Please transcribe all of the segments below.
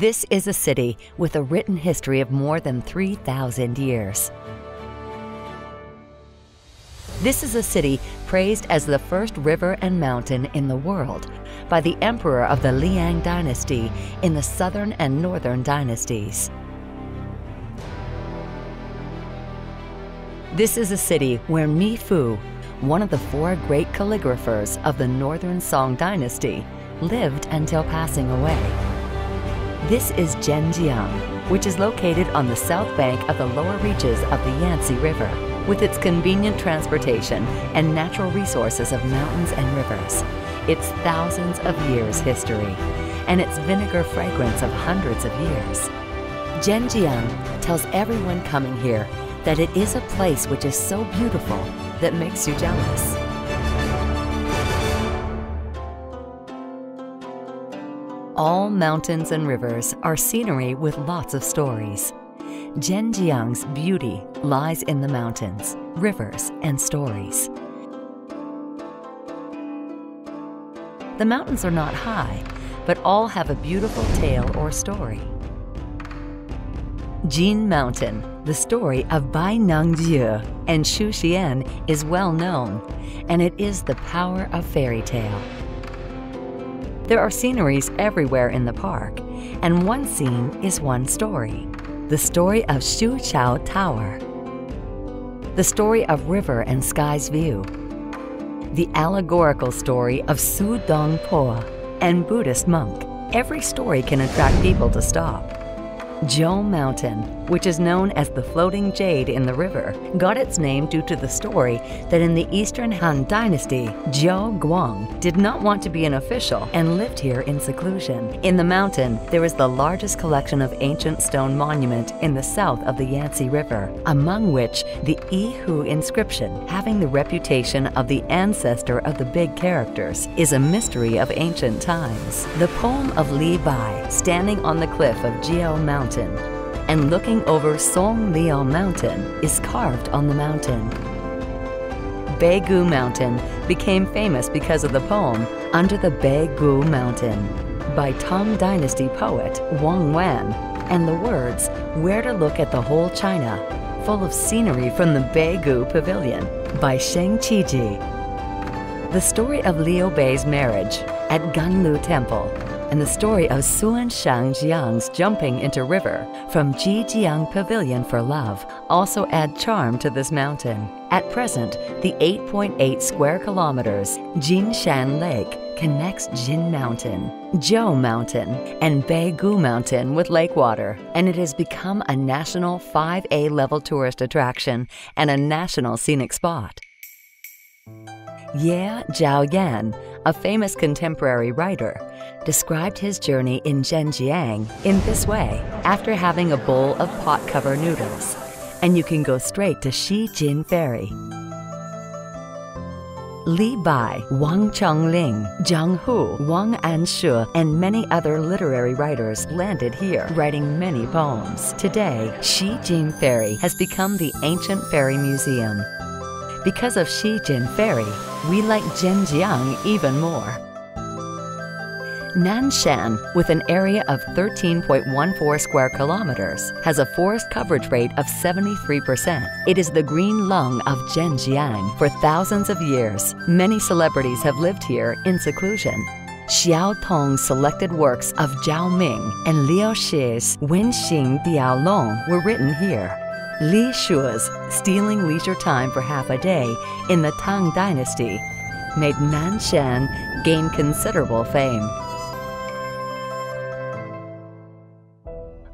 This is a city with a written history of more than 3,000 years. This is a city praised as the first river and mountain in the world by the emperor of the Liang dynasty in the southern and northern dynasties. This is a city where Mi Fu, one of the four great calligraphers of the northern Song dynasty, lived until passing away. This is Zhenjiang, which is located on the south bank of the lower reaches of the Yangtze River, with its convenient transportation and natural resources of mountains and rivers, its thousands of years history, and its vinegar fragrance of hundreds of years. Zhenjiang tells everyone coming here that it is a place which is so beautiful that makes you jealous. All mountains and rivers are scenery with lots of stories. Zhenjiang's beauty lies in the mountains, rivers, and stories. The mountains are not high, but all have a beautiful tale or story. Jin Mountain, the story of Bai Nangjie and Xu Xian is well known, and it is the power of fairy tale. There are sceneries everywhere in the park, and one scene is one story the story of Shu Chao Tower, the story of river and sky's view, the allegorical story of Su Dong Po and Buddhist monk. Every story can attract people to stop. Jiao Mountain, which is known as the floating jade in the river, got its name due to the story that in the Eastern Han Dynasty, Jiao Guang did not want to be an official and lived here in seclusion. In the mountain, there is the largest collection of ancient stone monument in the south of the Yangtze River, among which the Yihe inscription, having the reputation of the ancestor of the big characters, is a mystery of ancient times. The poem of Li Bai, standing on the cliff of Jiao Mountain, and looking over Song Liao Mountain is carved on the mountain. Beigu Mountain became famous because of the poem Under the Beigu Mountain by Tang Dynasty poet Wang Wan and the words Where to Look at the Whole China, full of scenery from the Beigu Pavilion by Xin Qiji. The story of Liu Bei's marriage at Ganlu Temple and the story of Sun Shangxiang's jumping into river from Jijiang Pavilion for Love also add charm to this mountain. At present, the 8.8 square kilometers Jinshan Lake connects Jin Mountain, Jiao Mountain, and Beigu Mountain with lake water, and it has become a national 5A level tourist attraction and a national scenic spot. Ye Zhaoyan, a famous contemporary writer, described his journey in Zhenjiang in this way after having a bowl of pot cover noodles. And you can go straight to Xijin Ferry. Li Bai, Wang Changling, Zhang Hu, Wang Anshi, and many other literary writers landed here, writing many poems. Today, Xijin Ferry has become the ancient ferry museum. Because of Xijin Ferry, we like Zhenjiang even more. Nanshan, with an area of 13.14 square kilometers, has a forest coverage rate of 73%. It is the green lung of Zhenjiang. For thousands of years, many celebrities have lived here in seclusion. Xiao Tong's selected works of Zhao Ming and Liu Shi's Wenxin Diaolong were written here. Li Shua's stealing leisure time for half a day in the Tang Dynasty made Nanshan gain considerable fame.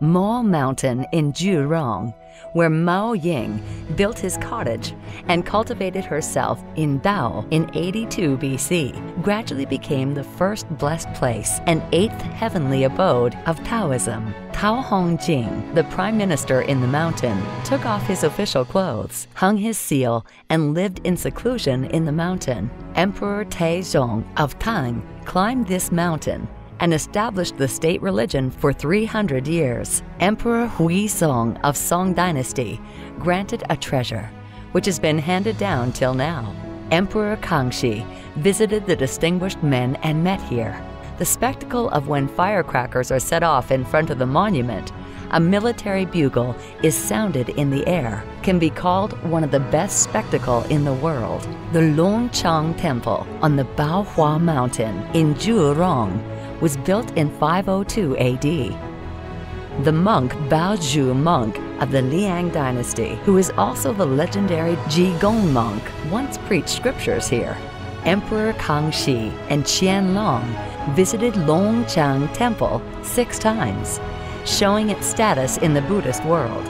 Mao Mountain in Jurong, where Mao Ying built his cottage and cultivated herself in Dao in 82 BC, gradually became the first blessed place and eighth heavenly abode of Taoism. Tao Hongjing, the prime minister in the mountain, took off his official clothes, hung his seal, and lived in seclusion in the mountain. Emperor Taizong of Tang climbed this mountain and established the state religion for 300 years. Emperor Huizong of Song Dynasty granted a treasure, which has been handed down till now. Emperor Kangxi visited the distinguished men and met here. The spectacle of when firecrackers are set off in front of the monument, a military bugle is sounded in the air, can be called one of the best spectacle in the world. The Longchang Temple on the Baohua Mountain in Jurong was built in 502 AD. The monk Bao Zhu monk of the Liang dynasty, who is also the legendary Ji Gong monk, once preached scriptures here. Emperor Kangxi and Qianlong visited Longchang Temple six times, showing its status in the Buddhist world.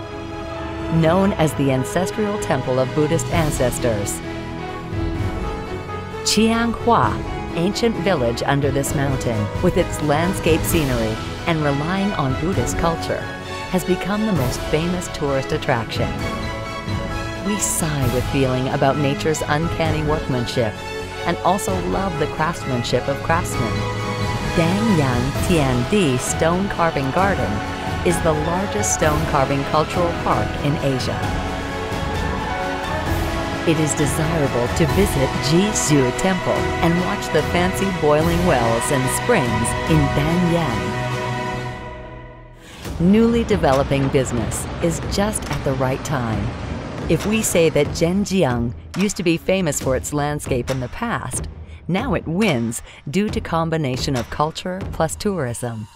Known as the ancestral temple of Buddhist ancestors, Qianhua, ancient village under this mountain, with its landscape scenery and relying on Buddhist culture, has become the most famous tourist attraction. We sigh with feeling about nature's uncanny workmanship and also love the craftsmanship of craftsmen. Danyang Tiandi Stone Carving Garden is the largest stone carving cultural park in Asia. It is desirable to visit Jizhu Temple and watch the fancy boiling wells and springs in Danyang. Newly developing business is just at the right time. If we say that Zhenjiang used to be famous for its landscape in the past, now it wins due to combination of culture plus tourism.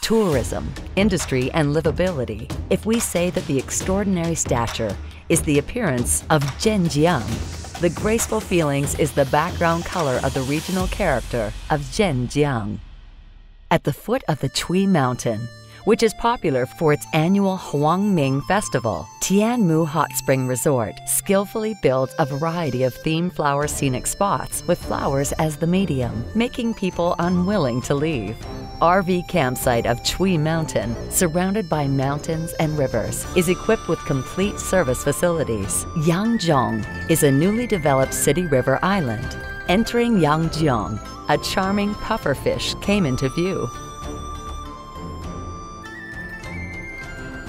Tourism, industry, and livability. If we say that the extraordinary stature is the appearance of Zhenjiang, the graceful feelings is the background color of the regional character of Zhenjiang. At the foot of the Chui Mountain, which is popular for its annual Huangming Festival. Tianmu Hot Spring Resort skillfully builds a variety of themed flower scenic spots with flowers as the medium, making people unwilling to leave. RV campsite of Chui Mountain, surrounded by mountains and rivers, is equipped with complete service facilities. Yangzhong is a newly developed city river island. Entering Yangzhong, a charming pufferfish came into view.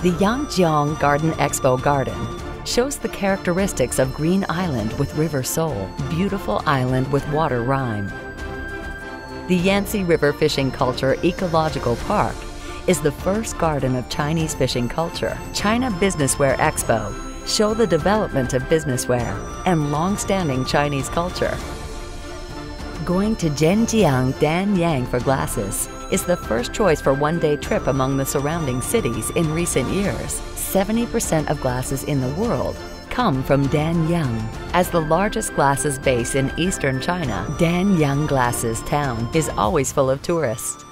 The Yangzhong Garden Expo Garden shows the characteristics of Green Island with River Soul, beautiful island with water rhyme. The Yangtze River Fishing Culture Ecological Park is the first garden of Chinese fishing culture. China Businessware Expo show the development of businessware and long-standing Chinese culture. Going to Zhenjiang Danyang for glasses is the first choice for one-day trip among the surrounding cities in recent years. 70% of glasses in the world come from Dan Danyang. As the largest glasses base in eastern China, Dan Danyang Glasses Town is always full of tourists.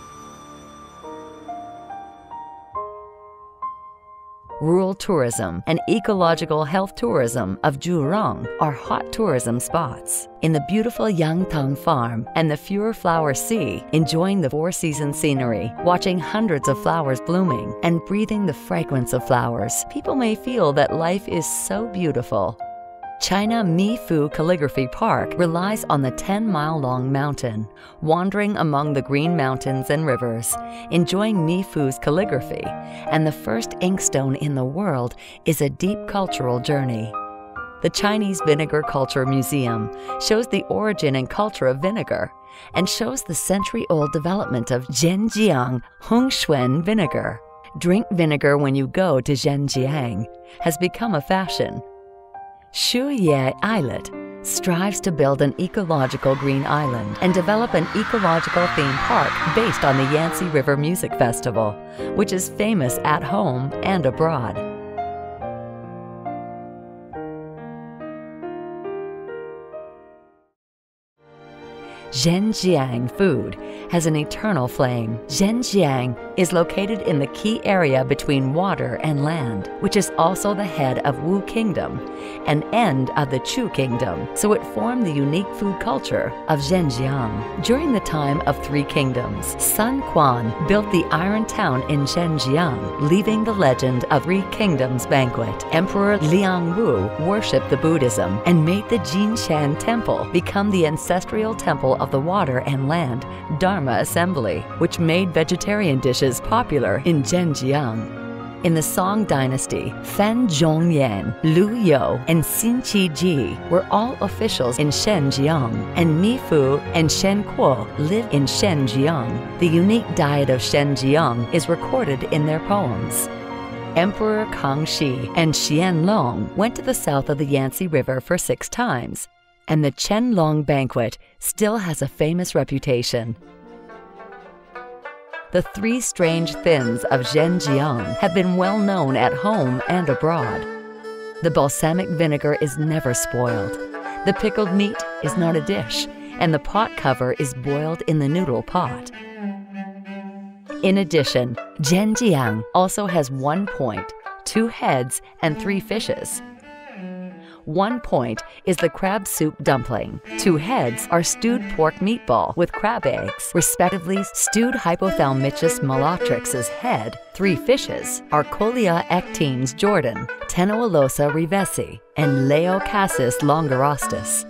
Rural tourism, and ecological health tourism of Jurong are hot tourism spots. In the beautiful Yangtang Farm and the Fure Flower Sea, enjoying the four season scenery, watching hundreds of flowers blooming, and breathing the fragrance of flowers, people may feel that life is so beautiful. China Mifu Calligraphy Park relies on the 10 mile long mountain, wandering among the green mountains and rivers, enjoying Mifu's calligraphy, and the first inkstone in the world is a deep cultural journey. The Chinese Vinegar Culture Museum shows the origin and culture of vinegar and shows the century old development of Zhenjiang Hongxuan vinegar. Drink vinegar when you go to Zhenjiang has become a fashion Shuye Islet strives to build an ecological green island and develop an ecological theme park based on the Yangtze River Music Festival, which is famous at home and abroad. Zhenjiang food has an eternal flame. Zhenjiang is located in the key area between water and land, which is also the head of Wu Kingdom and end of the Chu Kingdom, so it formed the unique food culture of Zhenjiang. During the time of Three Kingdoms, Sun Quan built the Iron Town in Zhenjiang, leaving the legend of Three Kingdoms banquet. Emperor Liang Wu worshipped the Buddhism and made the Jinshan Temple become the ancestral temple of the water and land Dharma Assembly, which made vegetarian dishes popular in Zhenjiang. In the Song dynasty, Fan Zhongyan, Lu You, and Xin Qiji were all officials in Zhenjiang, and Mi Fu and Shen Kuo lived in Zhenjiang. The unique diet of Zhenjiang is recorded in their poems. Emperor Kangxi and Qianlong went to the south of the Yangtze River for six times, and the Qianlong banquet still has a famous reputation. The three strange thins of Zhenjiang have been well known at home and abroad. The balsamic vinegar is never spoiled. The pickled meat is not a dish, and the pot cover is boiled in the noodle pot. In addition, Zhenjiang also has one point, two heads, and three fishes. One point is the crab soup dumpling. Two heads are stewed pork meatball with crab eggs, respectively stewed Hypophthalmichthys molitrix's head. Three fishes are Coilia ectenes Jordan, Tenualosa reevesii, and Leiocassis longirostris.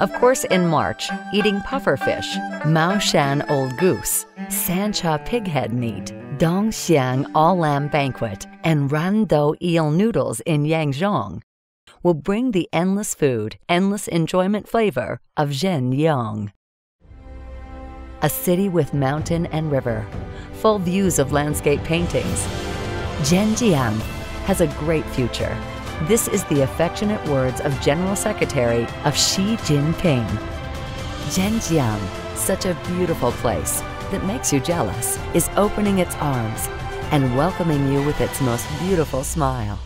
Of course, in March, eating puffer pufferfish, Maoshan old goose, Sancha pighead meat, Dongxiang all lamb banquet, and Rando eel noodles in Yangzhong will bring the endless food, endless enjoyment flavor of Zhenjiang. A city with mountain and river, full views of landscape paintings. Zhenjiang has a great future. This is the affectionate words of General Secretary of Xi Jinping. Zhenjiang, such a beautiful place that makes you jealous, is opening its arms and welcoming you with its most beautiful smile.